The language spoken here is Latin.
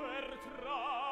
vertrag